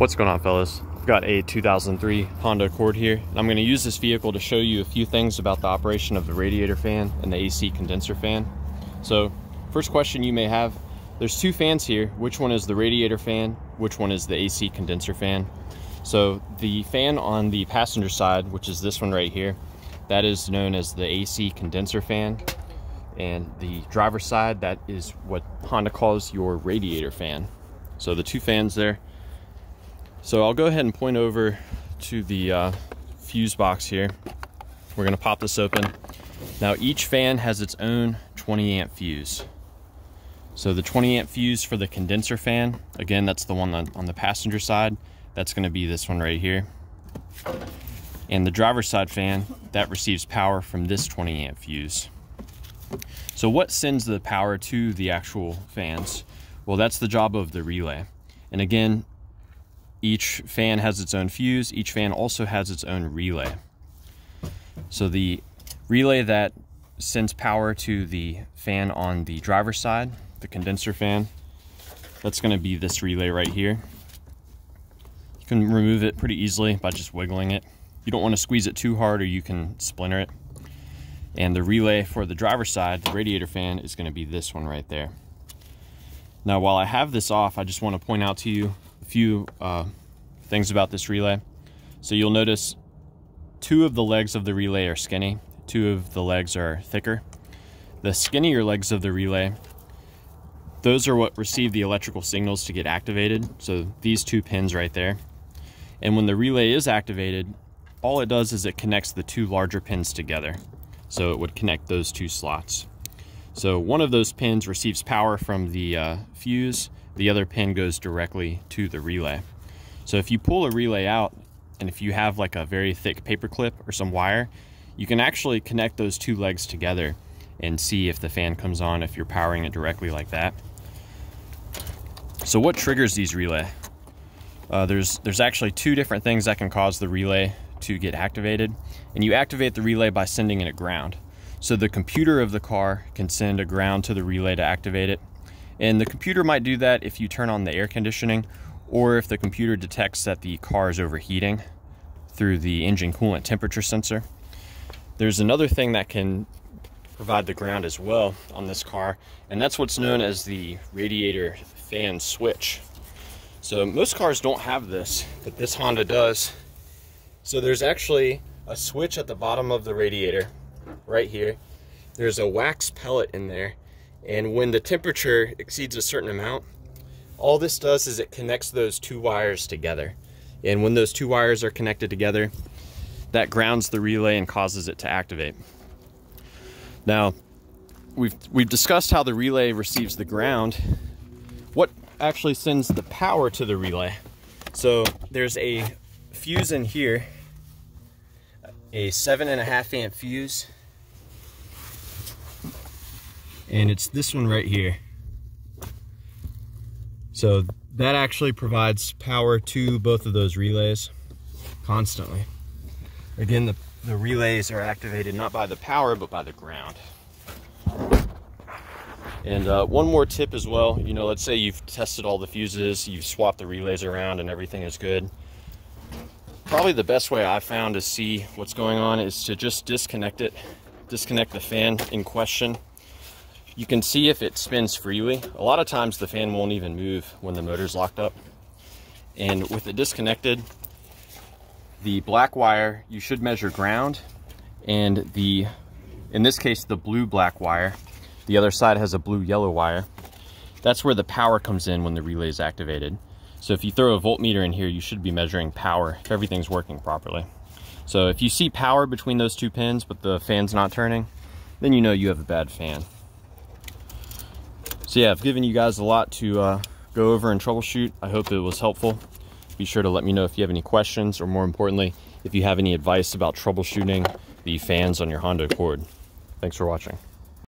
What's going on fellas? I've got a 2003 Honda Accord here and I'm going to use this vehicle to show you a few things about the operation of the radiator fan and the AC condenser fan. So first question you may have, there's two fans here. Which one is the radiator fan? Which one is the AC condenser fan? So the fan on the passenger side, which is this one right here, that is known as the AC condenser fan. And the driver's side, that is what Honda calls your radiator fan. So the two fans there, so I'll go ahead and point over to the uh, fuse box here. We're gonna pop this open. Now each fan has its own 20 amp fuse. So the 20 amp fuse for the condenser fan, again, that's the one on, the passenger side. That's gonna be this one right here. And the driver's side fan, that receives power from this 20 amp fuse. So what sends the power to the actual fans? Well, that's the job of the relay. And again, each fan has its own fuse. Each fan also has its own relay. So the relay that sends power to the fan on the driver's side, the condenser fan, that's going to be this relay right here. You can remove it pretty easily by just wiggling it. You don't want to squeeze it too hard or you can splinter it. And the relay for the driver's side, the radiator fan, is going to be this one right there. Now, while I have this off, I just want to point out to you a few uh, things about this relay. So you'll notice two of the legs of the relay are skinny, two of the legs are thicker. The skinnier legs of the relay, those are what receive the electrical signals to get activated. So these two pins right there. And when the relay is activated, all it does is it connects the two larger pins together. So it would connect those two slots. So one of those pins receives power from the uh, fuse the other pin goes directly to the relay. So if you pull a relay out and if you have like a very thick paper clip or some wire, you can actually connect those two legs together and see if the fan comes on if you're powering it directly like that. So what triggers these relay? Uh, there's, there's actually two different things that can cause the relay to get activated. And you activate the relay by sending it a ground. So the computer of the car can send a ground to the relay to activate it. And the computer might do that if you turn on the air conditioning or if the computer detects that the car is overheating through the engine coolant temperature sensor. There's another thing that can provide the ground as well on this car, and that's what's known as the radiator fan switch. So most cars don't have this, but this Honda does. So there's actually a switch at the bottom of the radiator right here. There's a wax pellet in there and when the temperature exceeds a certain amount, all this does is it connects those two wires together. And when those two wires are connected together, that grounds the relay and causes it to activate. Now, we've, we've discussed how the relay receives the ground. What actually sends the power to the relay? So there's a fuse in here, a seven and a half amp fuse and it's this one right here. So that actually provides power to both of those relays constantly. Again, the, the relays are activated not by the power, but by the ground. And uh, one more tip as well, you know, let's say you've tested all the fuses, you've swapped the relays around and everything is good. Probably the best way I found to see what's going on is to just disconnect it, disconnect the fan in question you can see if it spins freely. A lot of times the fan won't even move when the motor's locked up. And with it disconnected, the black wire, you should measure ground. And the, in this case, the blue black wire, the other side has a blue yellow wire. That's where the power comes in when the relay is activated. So if you throw a voltmeter in here, you should be measuring power if everything's working properly. So if you see power between those two pins, but the fan's not turning, then you know you have a bad fan. So yeah, I've given you guys a lot to uh, go over and troubleshoot. I hope it was helpful. Be sure to let me know if you have any questions or more importantly, if you have any advice about troubleshooting the fans on your Honda Accord. Thanks for watching.